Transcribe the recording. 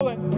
going.